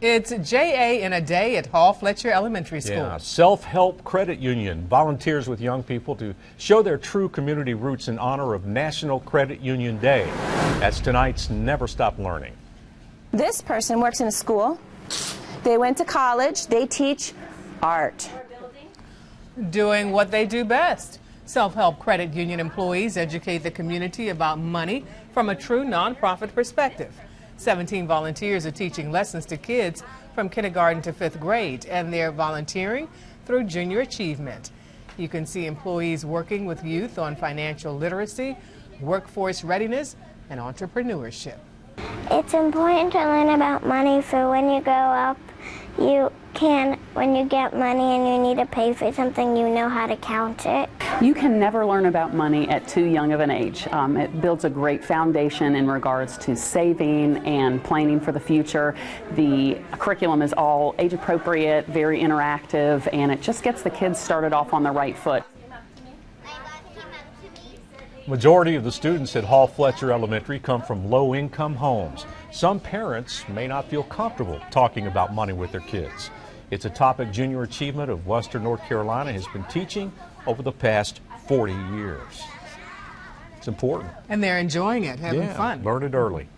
It's JA in a day at Hall Fletcher Elementary School. Yeah, Self-Help Credit Union volunteers with young people to show their true community roots in honor of National Credit Union Day. That's tonight's Never Stop Learning. This person works in a school. They went to college. They teach art. Doing what they do best. Self-Help Credit Union employees educate the community about money from a true nonprofit perspective. 17 volunteers are teaching lessons to kids from kindergarten to fifth grade, and they're volunteering through junior achievement. You can see employees working with youth on financial literacy, workforce readiness, and entrepreneurship. It's important to learn about money for when you grow up. You can, when you get money and you need to pay for something, you know how to count it. You can never learn about money at too young of an age. Um, it builds a great foundation in regards to saving and planning for the future. The curriculum is all age appropriate, very interactive, and it just gets the kids started off on the right foot. Majority of the students at Hall Fletcher Elementary come from low income homes. Some parents may not feel comfortable talking about money with their kids. It's a topic Junior Achievement of Western North Carolina has been teaching over the past 40 years. It's important. And they're enjoying it, having yeah, fun. Learn it early.